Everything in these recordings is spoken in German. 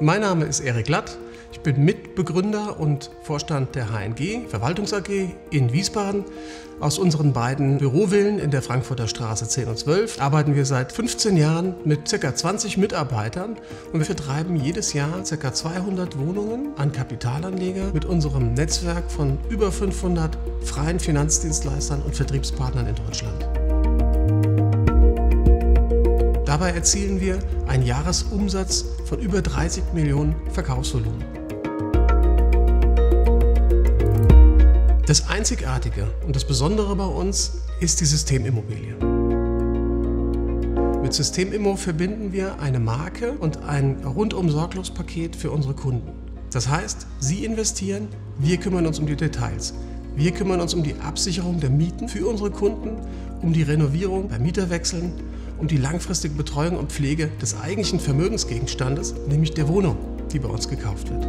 Mein Name ist Erik Latt. Ich bin Mitbegründer und Vorstand der HNG Verwaltungs AG in Wiesbaden. Aus unseren beiden Bürovillen in der Frankfurter Straße 10 und 12 arbeiten wir seit 15 Jahren mit ca. 20 Mitarbeitern und wir vertreiben jedes Jahr ca. 200 Wohnungen an Kapitalanleger mit unserem Netzwerk von über 500 freien Finanzdienstleistern und Vertriebspartnern in Deutschland. Dabei erzielen wir einen Jahresumsatz von über 30 Millionen Verkaufsvolumen. Das Einzigartige und das Besondere bei uns ist die Systemimmobilie. Mit Systemimmo verbinden wir eine Marke und ein rundum sorglos Paket für unsere Kunden. Das heißt, Sie investieren, wir kümmern uns um die Details. Wir kümmern uns um die Absicherung der Mieten für unsere Kunden, um die Renovierung bei Mieterwechseln um die langfristige Betreuung und Pflege des eigentlichen Vermögensgegenstandes, nämlich der Wohnung, die bei uns gekauft wird.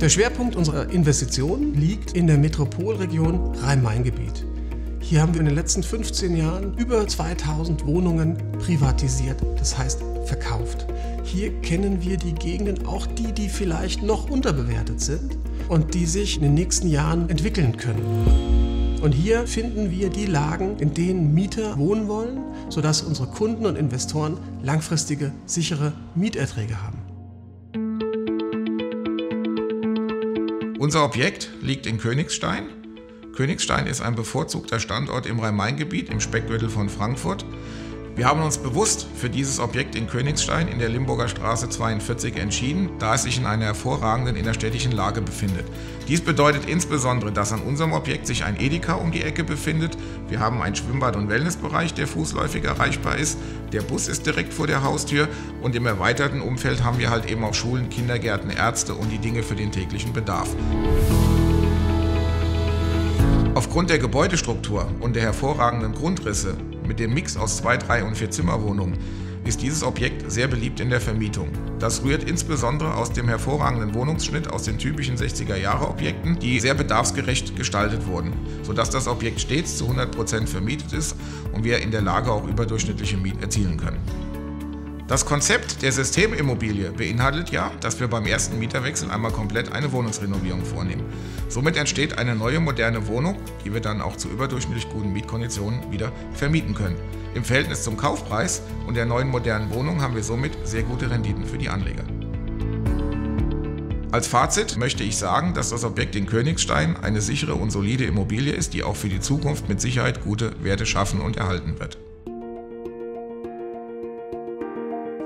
Der Schwerpunkt unserer Investitionen liegt in der Metropolregion Rhein-Main-Gebiet. Hier haben wir in den letzten 15 Jahren über 2000 Wohnungen privatisiert, das heißt verkauft. Hier kennen wir die Gegenden, auch die, die vielleicht noch unterbewertet sind und die sich in den nächsten Jahren entwickeln können. Und hier finden wir die Lagen, in denen Mieter wohnen wollen, sodass unsere Kunden und Investoren langfristige, sichere Mieterträge haben. Unser Objekt liegt in Königstein. Königstein ist ein bevorzugter Standort im Rhein-Main-Gebiet im Speckgürtel von Frankfurt. Wir haben uns bewusst für dieses Objekt in Königstein in der Limburger Straße 42 entschieden, da es sich in einer hervorragenden innerstädtischen Lage befindet. Dies bedeutet insbesondere, dass an unserem Objekt sich ein Edeka um die Ecke befindet. Wir haben einen Schwimmbad- und Wellnessbereich, der fußläufig erreichbar ist. Der Bus ist direkt vor der Haustür und im erweiterten Umfeld haben wir halt eben auch Schulen, Kindergärten, Ärzte und die Dinge für den täglichen Bedarf. Aufgrund der Gebäudestruktur und der hervorragenden Grundrisse mit dem Mix aus zwei, drei und vier Zimmerwohnungen ist dieses Objekt sehr beliebt in der Vermietung. Das rührt insbesondere aus dem hervorragenden Wohnungsschnitt aus den typischen 60er-Jahre-Objekten, die sehr bedarfsgerecht gestaltet wurden, sodass das Objekt stets zu 100% vermietet ist und wir in der Lage auch überdurchschnittliche Mieten erzielen können. Das Konzept der Systemimmobilie beinhaltet ja, dass wir beim ersten Mieterwechsel einmal komplett eine Wohnungsrenovierung vornehmen. Somit entsteht eine neue moderne Wohnung, die wir dann auch zu überdurchschnittlich guten Mietkonditionen wieder vermieten können. Im Verhältnis zum Kaufpreis und der neuen modernen Wohnung haben wir somit sehr gute Renditen für die Anleger. Als Fazit möchte ich sagen, dass das Objekt in Königstein eine sichere und solide Immobilie ist, die auch für die Zukunft mit Sicherheit gute Werte schaffen und erhalten wird.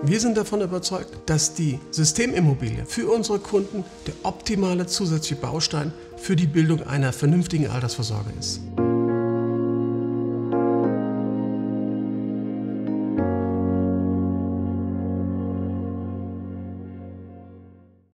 Wir sind davon überzeugt, dass die Systemimmobilie für unsere Kunden der optimale zusätzliche Baustein für die Bildung einer vernünftigen Altersvorsorge ist.